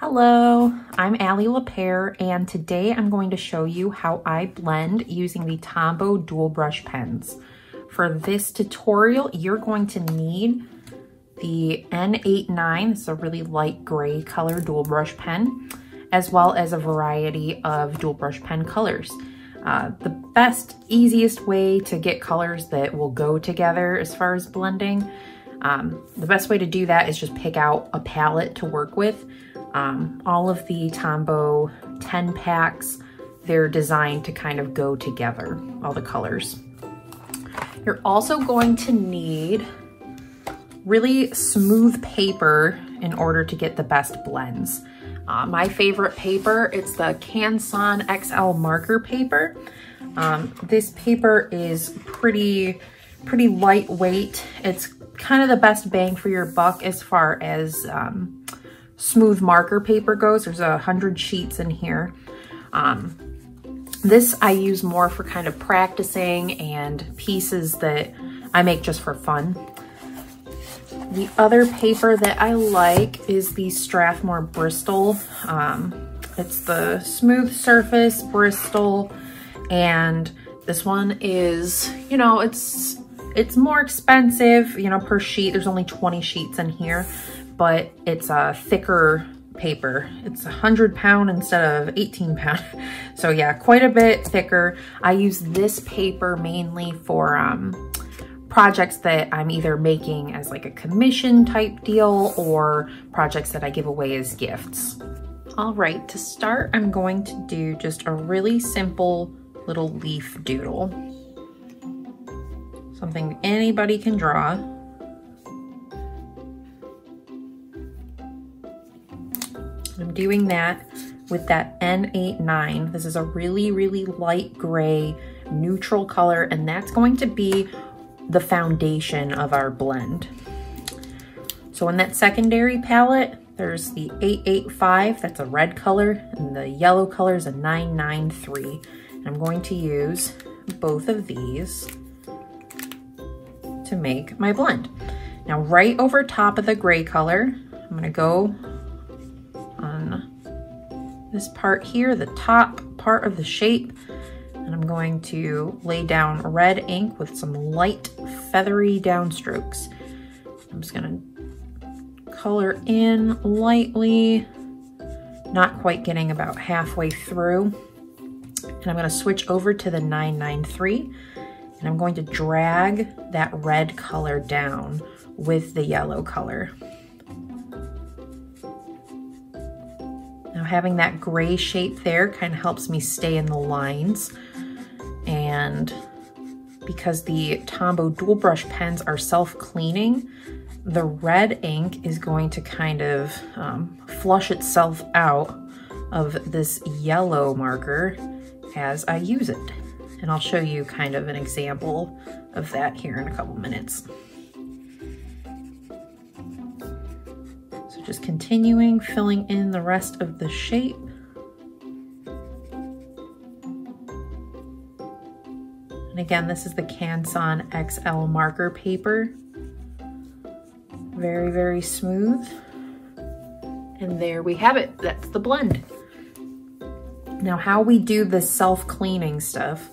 Hello, I'm Ali LePere and today I'm going to show you how I blend using the Tombow dual brush pens. For this tutorial, you're going to need the N89, it's a really light gray color dual brush pen, as well as a variety of dual brush pen colors. Uh, the best, easiest way to get colors that will go together as far as blending, um, the best way to do that is just pick out a palette to work with. Um, all of the Tombow 10 packs, they're designed to kind of go together, all the colors. You're also going to need really smooth paper in order to get the best blends. Uh, my favorite paper, it's the Canson XL marker paper. Um, this paper is pretty, pretty lightweight. It's kind of the best bang for your buck as far as um, smooth marker paper goes. There's a hundred sheets in here. Um, this I use more for kind of practicing and pieces that I make just for fun. The other paper that I like is the Strathmore Bristol. Um, it's the smooth surface Bristol and this one is, you know, it's it's more expensive, you know, per sheet. There's only 20 sheets in here, but it's a thicker paper. It's 100 pound instead of 18 pound. So yeah, quite a bit thicker. I use this paper mainly for um, projects that I'm either making as like a commission type deal or projects that I give away as gifts. All right, to start, I'm going to do just a really simple little leaf doodle. Something anybody can draw. Doing that with that N89. This is a really, really light gray neutral color, and that's going to be the foundation of our blend. So in that secondary palette, there's the 885, that's a red color, and the yellow color is a 993. And I'm going to use both of these to make my blend. Now right over top of the gray color, I'm gonna go this part here, the top part of the shape, and I'm going to lay down red ink with some light feathery downstrokes. I'm just gonna color in lightly, not quite getting about halfway through. And I'm gonna switch over to the 993 and I'm going to drag that red color down with the yellow color. Having that gray shape there kind of helps me stay in the lines. And because the Tombow dual brush pens are self-cleaning, the red ink is going to kind of um, flush itself out of this yellow marker as I use it. And I'll show you kind of an example of that here in a couple minutes. Just continuing filling in the rest of the shape. And again, this is the Canson XL marker paper. Very, very smooth. And there we have it. That's the blend. Now how we do the self-cleaning stuff,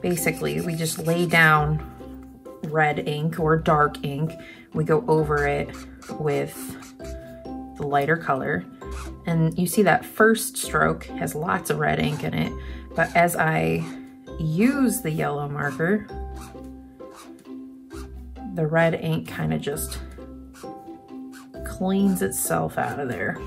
basically we just lay down red ink or dark ink. We go over it with the lighter color. And you see that first stroke has lots of red ink in it, but as I use the yellow marker, the red ink kind of just cleans itself out of there.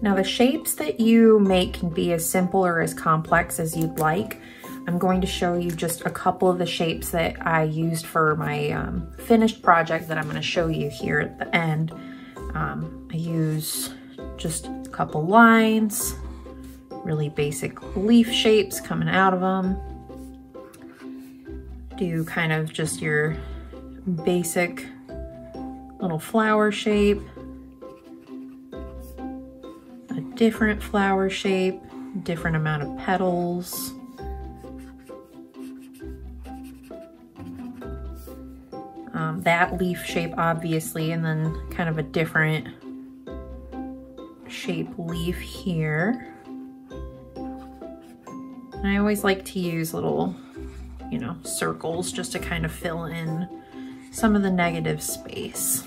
Now the shapes that you make can be as simple or as complex as you'd like. I'm going to show you just a couple of the shapes that I used for my um, finished project that I'm going to show you here at the end. Um, I use just a couple lines, really basic leaf shapes coming out of them. Do kind of just your basic little flower shape, a different flower shape, different amount of petals. Um, that leaf shape obviously and then kind of a different shape leaf here. And I always like to use little, you know, circles just to kind of fill in some of the negative space.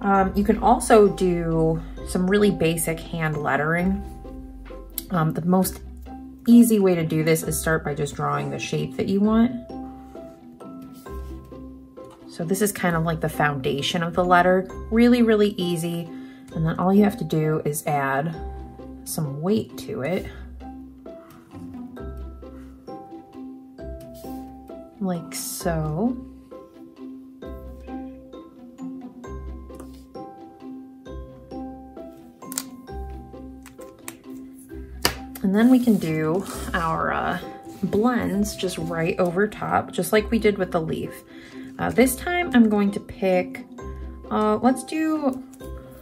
Um, you can also do some really basic hand lettering. Um, the most easy way to do this is start by just drawing the shape that you want. So this is kind of like the foundation of the letter. Really, really easy. And then all you have to do is add some weight to it. Like so. Then we can do our uh, blends just right over top, just like we did with the leaf. Uh, this time I'm going to pick, uh, let's do,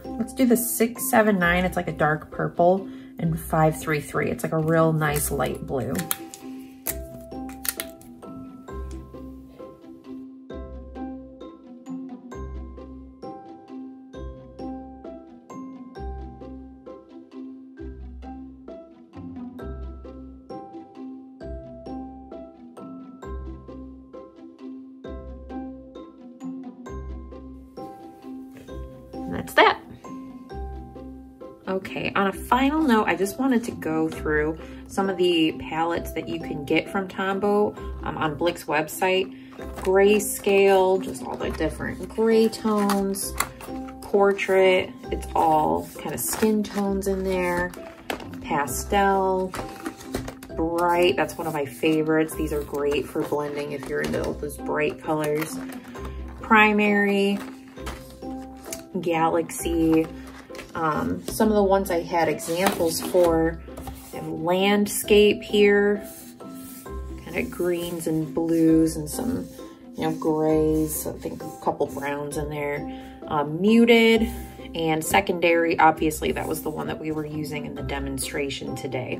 let's do the 679. It's like a dark purple and 533. It's like a real nice light blue. That's that. Okay, on a final note, I just wanted to go through some of the palettes that you can get from Tombow um, on Blick's website. Grayscale, just all the different gray tones. Portrait, it's all kind of skin tones in there. Pastel, bright, that's one of my favorites. These are great for blending if you're into those bright colors. Primary, Galaxy. Um, some of the ones I had examples for landscape here, kind of greens and blues and some, you know, grays, I think a couple browns in there. Uh, muted and secondary, obviously that was the one that we were using in the demonstration today.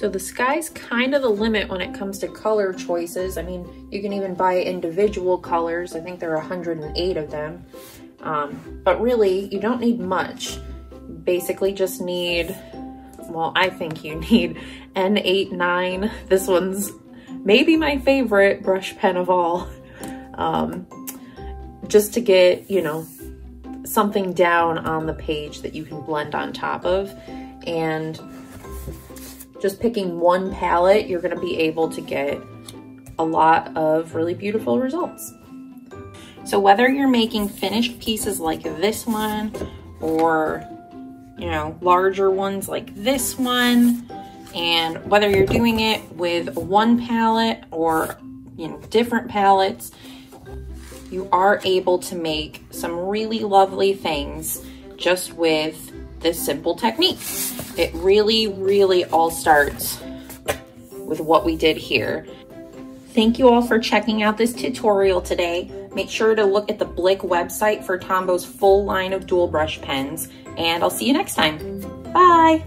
So the sky's kind of the limit when it comes to color choices. I mean, you can even buy individual colors. I think there are 108 of them. Um, but really, you don't need much. Basically just need, well, I think you need N89. This one's maybe my favorite brush pen of all. Um, just to get, you know, something down on the page that you can blend on top of. And just picking one palette, you're gonna be able to get a lot of really beautiful results. So whether you're making finished pieces like this one or, you know, larger ones like this one, and whether you're doing it with one palette or, you know, different palettes, you are able to make some really lovely things just with this simple technique. It really, really all starts with what we did here. Thank you all for checking out this tutorial today. Make sure to look at the Blick website for Tombow's full line of dual brush pens, and I'll see you next time. Bye!